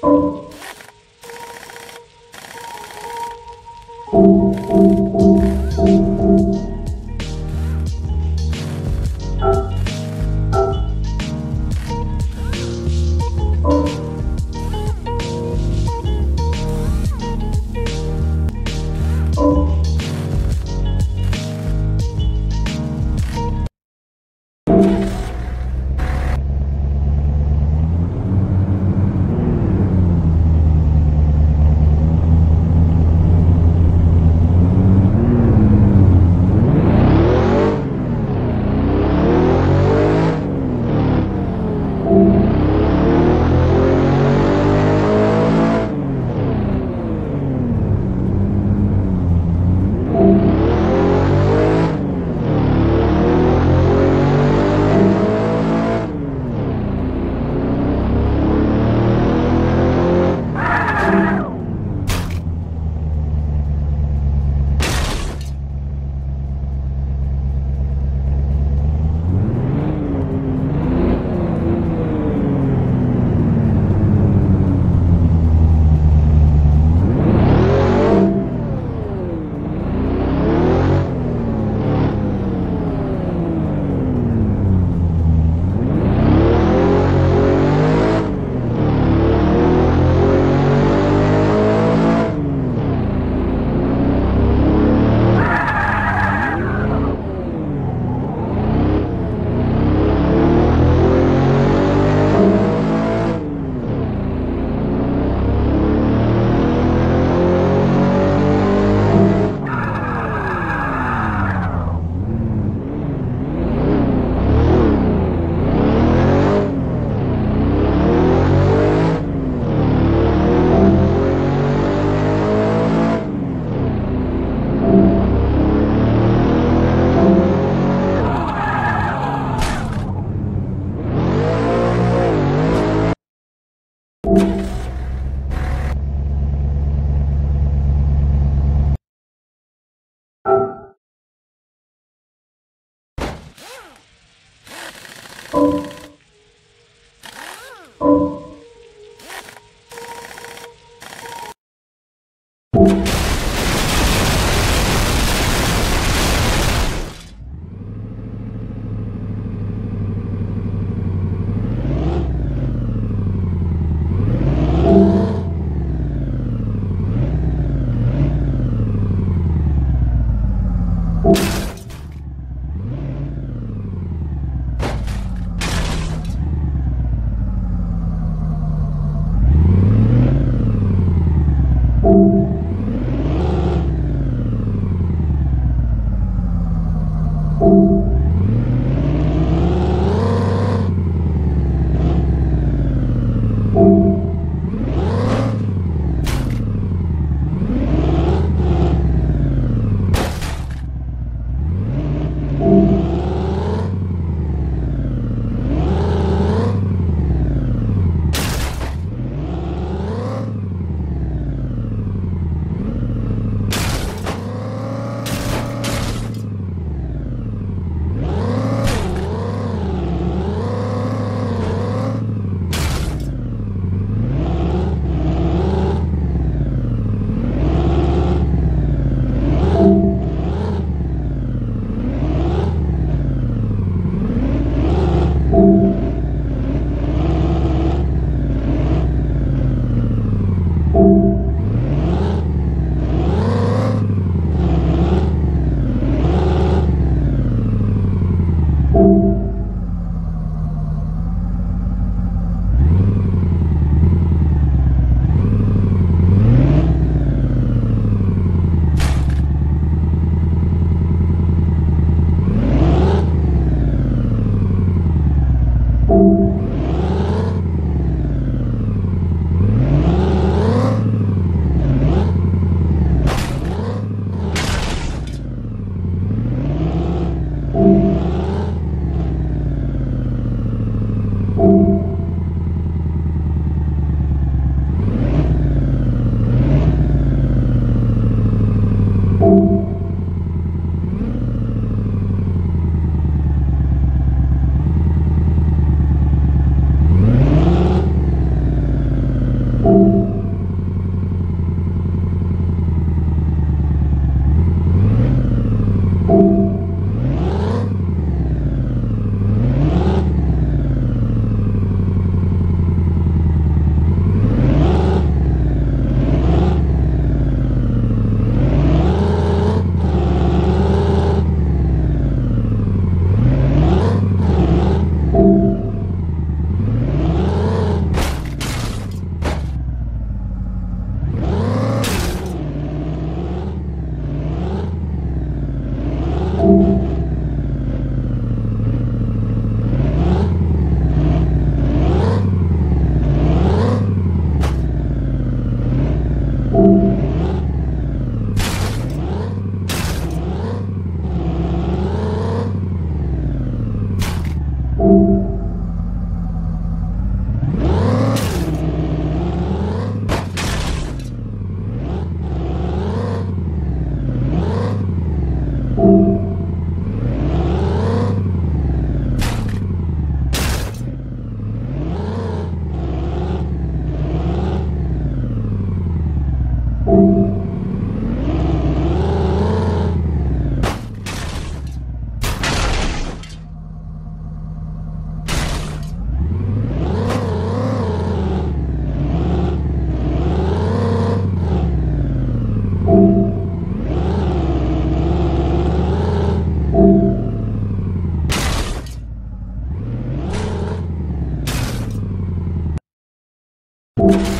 Oh. you.